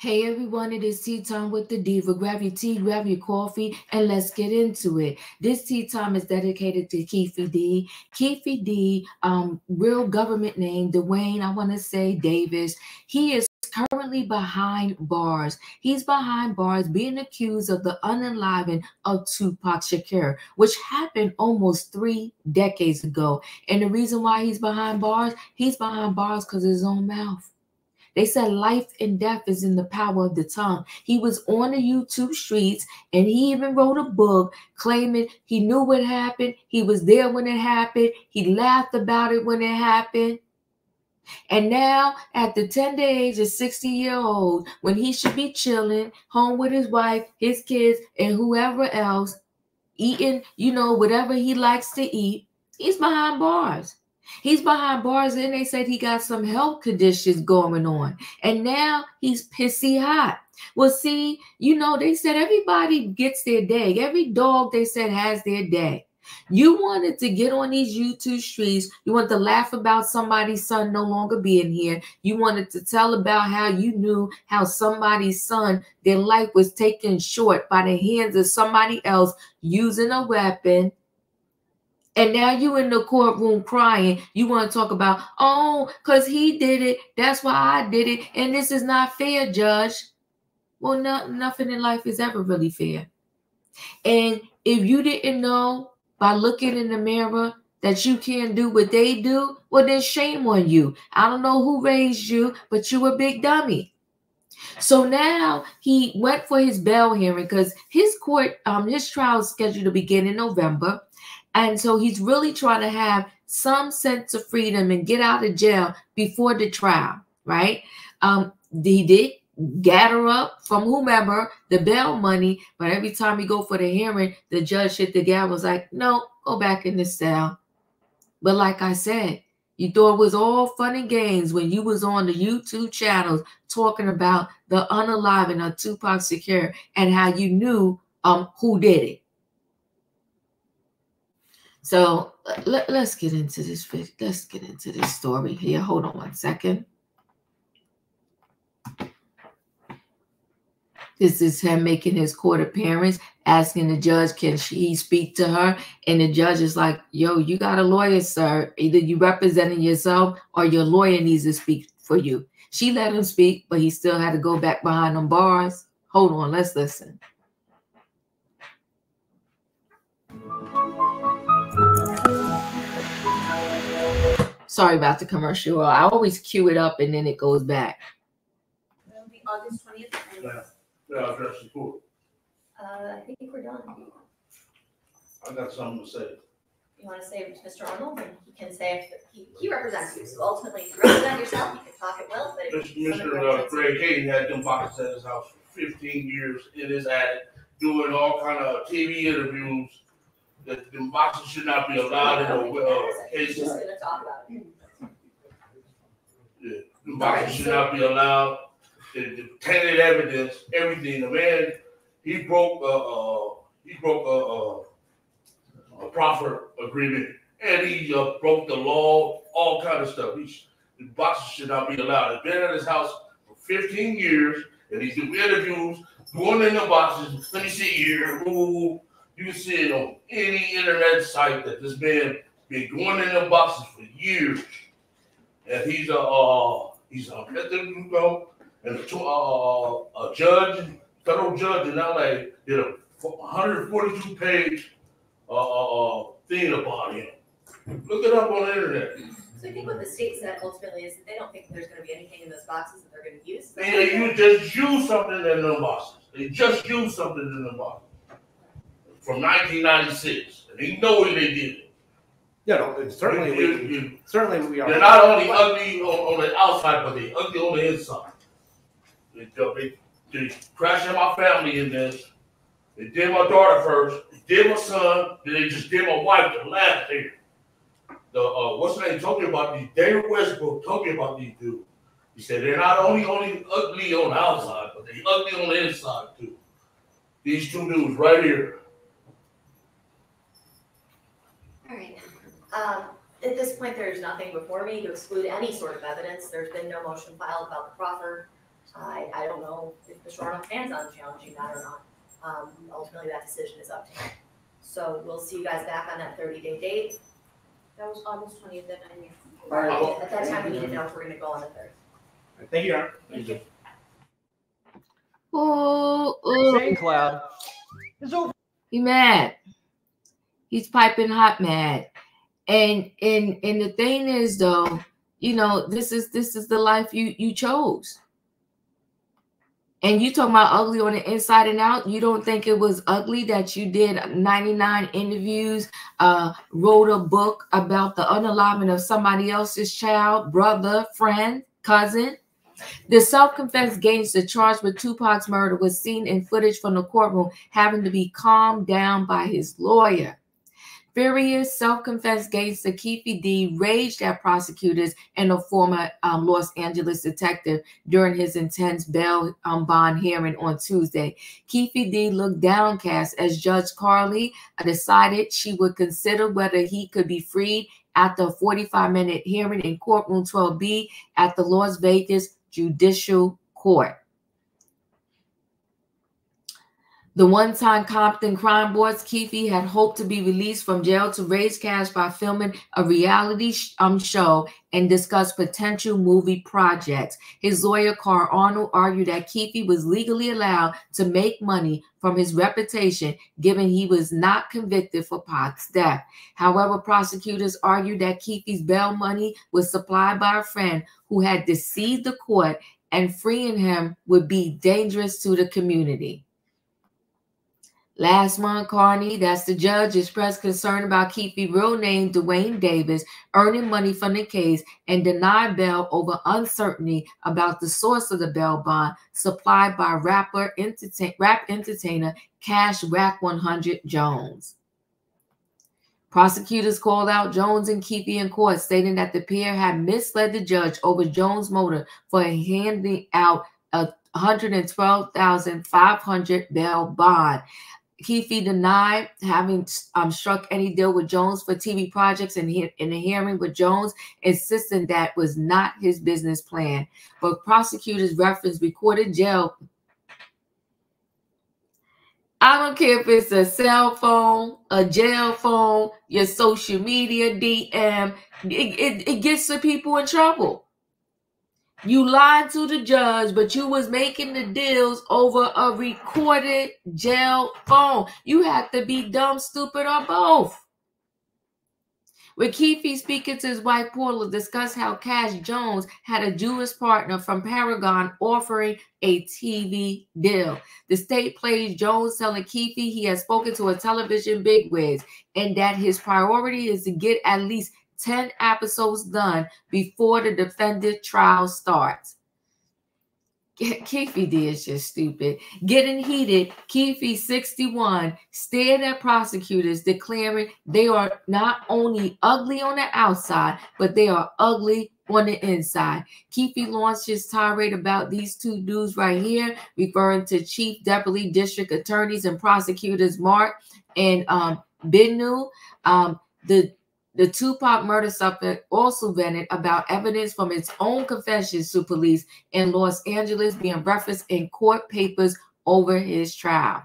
Hey everyone, it is tea time with the diva. Grab your tea, grab your coffee, and let's get into it. This tea time is dedicated to Keefe D. Keefe D, um, real government name, Dwayne, I want to say Davis. He is currently behind bars. He's behind bars being accused of the unaliving of Tupac Shakur, which happened almost three decades ago. And the reason why he's behind bars, he's behind bars because of his own mouth. They said life and death is in the power of the tongue. He was on the YouTube streets and he even wrote a book claiming he knew what happened. He was there when it happened. He laughed about it when it happened. And now, at the tender age of 60 year old, when he should be chilling home with his wife, his kids, and whoever else, eating, you know, whatever he likes to eat, he's behind bars. He's behind bars, and they said he got some health conditions going on. And now he's pissy hot. Well, see, you know, they said everybody gets their day. Every dog, they said, has their day. You wanted to get on these YouTube streets. You wanted to laugh about somebody's son no longer being here. You wanted to tell about how you knew how somebody's son, their life was taken short by the hands of somebody else using a weapon and now you in the courtroom crying. You want to talk about, oh, because he did it. That's why I did it. And this is not fair, Judge. Well, no, nothing in life is ever really fair. And if you didn't know by looking in the mirror that you can't do what they do, well, then shame on you. I don't know who raised you, but you a big dummy. So now he went for his bail hearing because his court, um, his trial is scheduled to begin in November. And so he's really trying to have some sense of freedom and get out of jail before the trial, right? Um, he did gather up from whomever the bail money, but every time he go for the hearing, the judge hit the gavel was like, no, go back in the cell. But like I said, you thought it was all fun and games when you was on the YouTube channels talking about the unaliving of Tupac Shakur and how you knew um who did it. So let, let's get into this. Let's get into this story here. Hold on one second. This is him making his court appearance, asking the judge, can he speak to her? And the judge is like, yo, you got a lawyer, sir. Either you representing yourself or your lawyer needs to speak for you. She let him speak, but he still had to go back behind them bars. Hold on, let's listen. Sorry about the commercial. I always cue it up and then it goes back. It'll be August twentieth. Yeah, yeah, address the court. Uh, I think we're done. I got something to say. You wanna say it to Mr. Arnold, and he can say, if he, he represents you, so ultimately, if you represent yourself, you can talk at will, but if Mr. somebody Mr. uh, represents you- Greg Kading had them pockets at his house for fifteen years in his attic, doing all kind of TV interviews. That the boxes should not be allowed in a, uh, case, just gonna talk about it. the boxes should not be allowed. The, the tainted evidence, everything, the man, he broke, uh, uh, he broke, uh, uh, a proffer agreement, and he, uh, broke the law, all kind of stuff. He, the boxes should not be allowed. He's been at his house for fifteen years, and he's doing interviews, going in the boxes, let me see here, woo. You can see it on any internet site that this man been going in the boxes for years. And he's a, uh, he's a, and a, uh, a judge, federal judge in LA did a 142 page, uh, uh, uh, thing about him. Look it up on the internet. So I think what the state said ultimately is that they don't think there's gonna be anything in those boxes that they're gonna use. And they you just use something in the boxes. They just use something in the box from 1996, and they know they did it. Yeah, no, it's certainly, You- we, you- certainly we are. They're not only ugly on, on the outside, but they're ugly on the inside. They, they, they crashing my family in this. They did my daughter first. They did my son. Then they just did my wife the last year. The uh, what's the name? Me about these. David Westbrook talking about these dudes. He said they're not only only ugly on the outside, but they ugly on the inside too. These two dudes right here. All right. Um, at this point, there's nothing before me to exclude any sort of evidence. There's been no motion filed about the proffer. I, I don't know if the Arnold plans on challenging that or not. Um, ultimately, that decision is up to him. So we'll see you guys back on that thirty day date. That was August twentieth that I knew. All right, well- At that time, we need to know if we're gonna go on the third. Thank you, Your Honor. Thank you. Oh, oh. Shane Cloud is over. He mad. He's piping hot mad. And and and the thing is though, you know, this is this is the life you you chose. And you talking about ugly on the inside and out. You don't think it was ugly that you did 99 interviews, uh, wrote a book about the unaliving of somebody else's child, brother, friend, cousin. The self-confessed gangster charged with Tupac's murder was seen in footage from the courtroom having to be calmed down by his lawyer. Furious self-confessed gangster Keefe D raged at prosecutors and a former um, Los Angeles detective during his intense bail um, bond hearing on Tuesday. Keefe D looked downcast as Judge Carly decided she would consider whether he could be freed after a 45-minute hearing in courtroom 12B at the Las Vegas Judicial Court. The one-time Compton crime boss Keefe had hoped to be released from jail to raise cash by filming a reality sh- um, show and discuss potential movie projects. His lawyer Carl Arnold argued that Keefe was legally allowed to make money from his reputation, given he was not convicted for Pac's death. However, prosecutors argued that Keefe's bail money was supplied by a friend who had deceived the court, and freeing him would be dangerous to the community. Last month, Carney, that's the judge, expressed concern about Keefe's real name, Dwayne Davis, earning money from the case and denied bail over uncertainty about the source of the bail bond supplied by rapper entertain, rap entertainer Cash Wack 100 Jones. Prosecutors called out Jones and Keefe in court, stating that the pair had misled the judge over Jones' motive for handing out a 112,500 bail bond. Keefe denied having um, struck any deal with Jones for TV projects and in a hearing with Jones, insisting that was not his business plan. But prosecutors referenced recorded jail. I don't care if it's a cell phone, a jail phone, your social media DM, it, it, it gets the people in trouble. You lied to the judge, but you was making the deals over a recorded jail phone. You have to be dumb, stupid, or both. With Keefe speaking to his wife Paula, discussed how Cash Jones had a Jewish partner from Paragon offering a TV deal. The state plays Jones telling Keefe he has spoken to a television bigwigs and that his priority is to get at least 10 episodes done before the defendant trial starts. Keefe D is just stupid. Getting heated, Keefe 61 stared at prosecutors, declaring they are not only ugly on the outside, but they are ugly on the inside. Keefe launched his tirade about these two dudes right here, referring to Chief Deputy District Attorneys and prosecutors Mark and um, Binu. Um, the the Tupac murder suspect also vented about evidence from its own confessions to police in Los Angeles being referenced in court papers over his trial.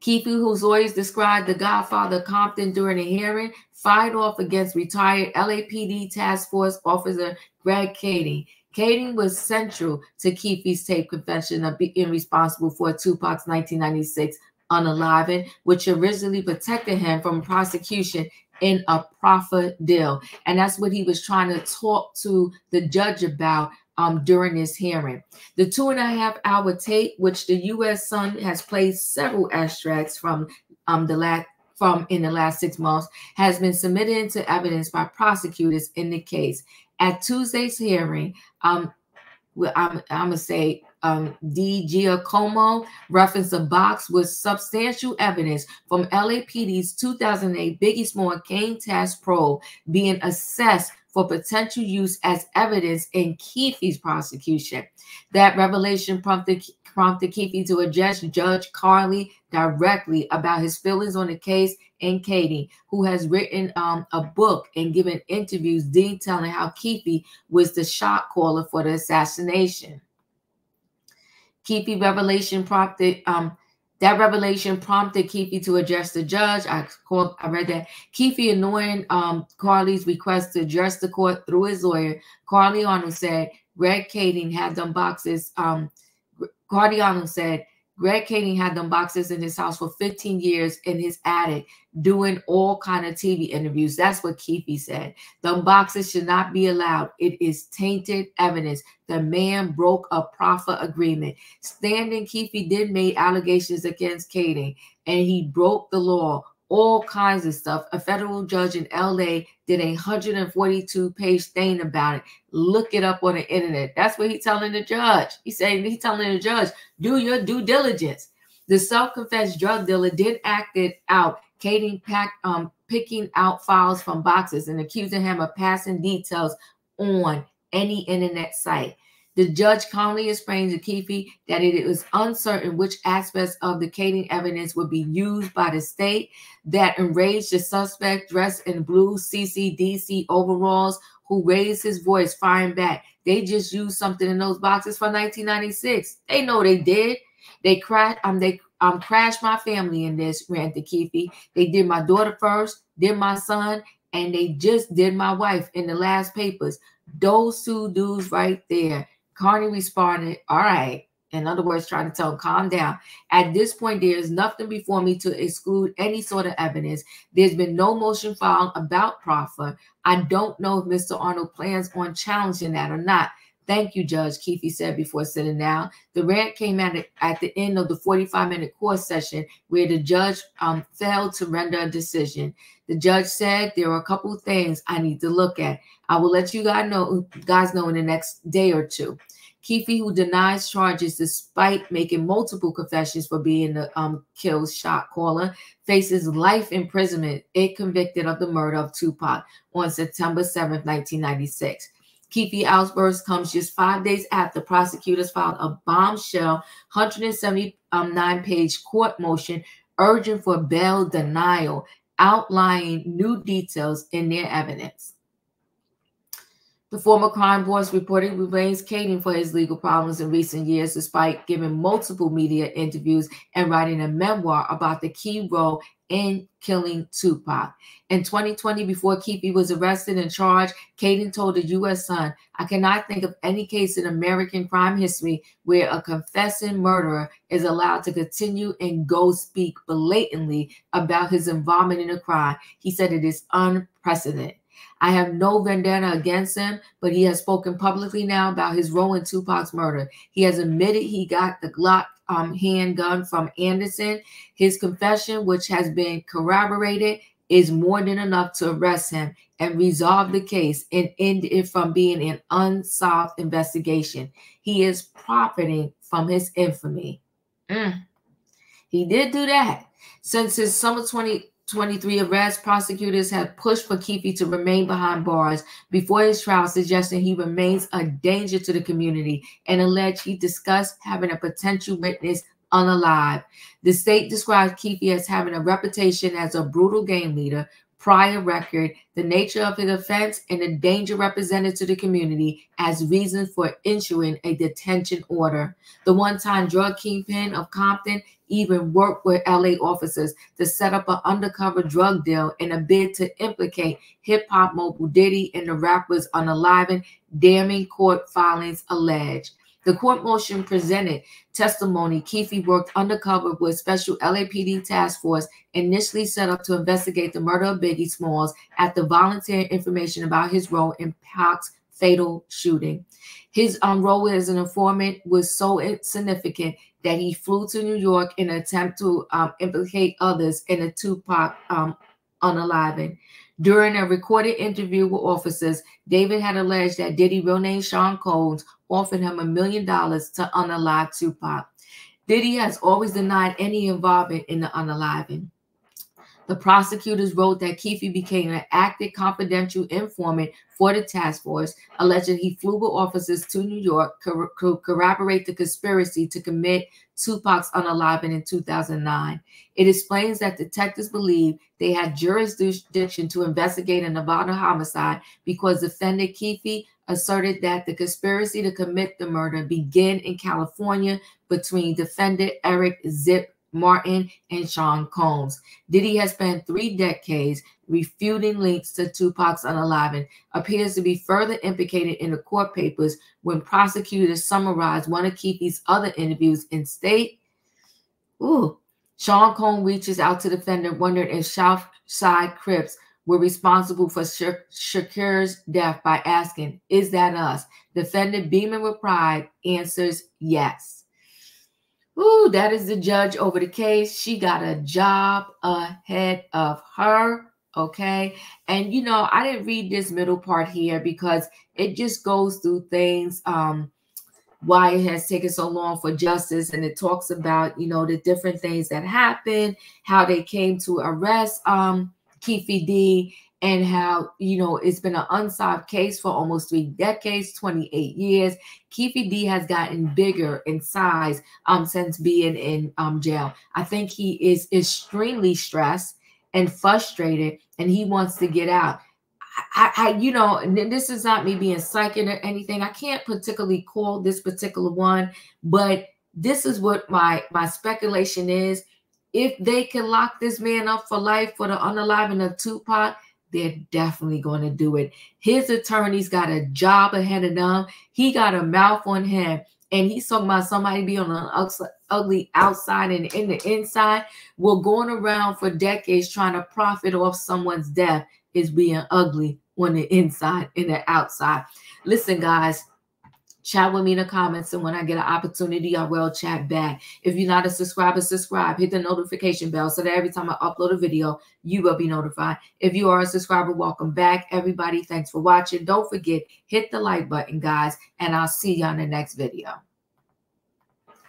Keefe, whose lawyers described the Godfather Compton during a hearing, fired off against retired LAPD Task Force Officer Greg Kading. Kading was central to Keefe's tape confession of being responsible for Tupac's 1996 unaliving, which originally protected him from prosecution in a proffer deal. And that's what he was trying to talk to the judge about um, during this hearing. The two and a half hour tape, which the U.S. Sun has played several extracts from um, the last from in the last six months, has been submitted into evidence by prosecutors in the case. At Tuesday's hearing, um, I'm, I'm gonna say um, DiGiacomo referenced a box with substantial evidence from LAPD's 2008 Biggie Small Kane Task Probe being assessed for potential use as evidence in Keefe's prosecution. That revelation prompted prompted Keefe to address Judge Carly directly about his feelings on the case and Kading, who has written um, a book and given interviews detailing how Keefe was the shot caller for the assassination. Keefe revelation prompted um that revelation prompted Keefe to address the judge. I called, I read that. Keefe ignoring um, Carly's request to address the court through his lawyer. Carly Arnold said Greg Kading had them boxes. Um, Carly said Greg Kading had them boxes in his house for 15 years in his attic, doing all kind of TV interviews. That's what Keefe said. The boxes should not be allowed. It is tainted evidence. The man broke a proffer agreement. Standing Keefe did make allegations against Kading, and he broke the law. All kinds of stuff. A federal judge in LA did a 142 page thing about it. Look it up on the internet. That's what he's telling the judge. He's saying he's telling the judge, do your due diligence. The self-confessed drug dealer did act it out, Kading pack, um, picking out files from boxes and accusing him of passing details on any internet site. The judge calmly explained to Keefe that it was uncertain which aspects of the Kading evidence would be used by the state that enraged the suspect dressed in blue CCDC overalls who raised his voice, firing back. They just used something in those boxes for 1996. They know they did. They crashed. Um, they um crashed my family in this. ran Ranted Keefe. They did my daughter first, did my son, and they just did my wife in the last papers. Those two dudes right there. Carney responded, "All right." In other words, trying to tell him, calm down. At this point, there is nothing before me to exclude any sort of evidence. There's been no motion filed about proffer. I don't know if Mr. Arnold plans on challenging that or not. Thank you, Judge Keefe said before sitting down. The rant came at, at the end of the 45 minute court session where the judge um, failed to render a decision. The judge said there are a couple of things I need to look at. I will let you guys know, guys know in the next day or two. Keefe, who denies charges despite making multiple confessions for being the um, kill shot caller, faces life imprisonment if convicted of the murder of Tupac on September 7, 1996. Keefe outburst comes just five days after prosecutors filed a bombshell 179 page court motion urging for bail denial, outlining new details in their evidence. The former crime boss reportedly remains Kading for his legal problems in recent years, despite giving multiple media interviews and writing a memoir about the key role in killing Tupac. In 2020, before Keefe was arrested and charged, Kading told the U.S. Sun, I cannot think of any case in American crime history where a confessing murderer is allowed to continue and go speak blatantly about his involvement in a crime. He said it is unprecedented. I have no vendetta against him, but he has spoken publicly now about his role in Tupac's murder. He has admitted he got the Glock um, handgun from Anderson. His confession, which has been corroborated, is more than enough to arrest him and resolve the case and end it from being an unsolved investigation. He is profiting from his infamy. Mm. He did do that. Since his summer 20, 23 arrests, prosecutors have pushed for Keefe to remain behind bars before his trial, suggesting he remains a danger to the community and alleged he discussed having a potential witness unalive. The state describes Keefe as having a reputation as a brutal gang leader, prior record, the nature of his offense, and the danger represented to the community as reasons for issuing a detention order. The one time drug kingpin of Compton even worked with LA officers to set up an undercover drug deal in a bid to implicate hip hop mogul Diddy and the rappers unaliving, damning court filings alleged. The court motion presented testimony. Keefe worked undercover with special LAPD task force initially set up to investigate the murder of Biggie Smalls after volunteering information about his role in Pac's fatal shooting. His um, role as an informant was so significant that he flew to New York in an attempt to um, implicate others in a Tupac um, unaliving. During a recorded interview with officers, David had alleged that Diddy, real name Sean Combs, offered him a million dollars to unalive Tupac. Diddy has always denied any involvement in the unaliving. The prosecutors wrote that Keefe became an active confidential informant for the task force, alleging he flew with officers to New York to cor corroborate the conspiracy to commit Tupac's unaliving in 2009. It explains that detectives believe they had jurisdiction to investigate a Nevada homicide because defendant Keefe asserted that the conspiracy to commit the murder began in California between defendant Eric Zip Martin and Sean Combs. Diddy has spent three decades refuting links to Tupac's unaliving, appears to be further implicated in the court papers when prosecutors summarize one of Keefe's other interviews in state. Ooh. Sean Combs reaches out to the defendant, wondering if Southside Crips were responsible for Shakur's death by asking, Is that us? Defendant beaming with pride answers yes. Ooh, that is the judge over the case. She got a job ahead of her. Okay. And you know, I didn't read this middle part here because it just goes through things. Um, why it has taken so long for justice and it talks about you know the different things that happened how they came to arrest um Keefe D and how you know it's been an unsolved case for almost three decades 28 years Keefe D has gotten bigger in size um since being in um jail i think he is extremely stressed and frustrated and he wants to get out I, I, you know, this is not me being psychic or anything. I can't particularly call this particular one, but this is what my my speculation is. If they can lock this man up for life for the unaliving of Tupac, they're definitely going to do it. His attorney's got a job ahead of them. He got a mouth on him, and he's talking about somebody being on an ugly outside and in the inside. We're going around for decades trying to profit off someone's death is being ugly on the inside and the outside. Listen, guys, chat with me in the comments. And when I get an opportunity, I will chat back. If you're not a subscriber, subscribe. Hit the notification bell so that every time I upload a video, you will be notified. If you are a subscriber, welcome back. Everybody, thanks for watching. Don't forget, hit the like button, guys. And I'll see you on the next video.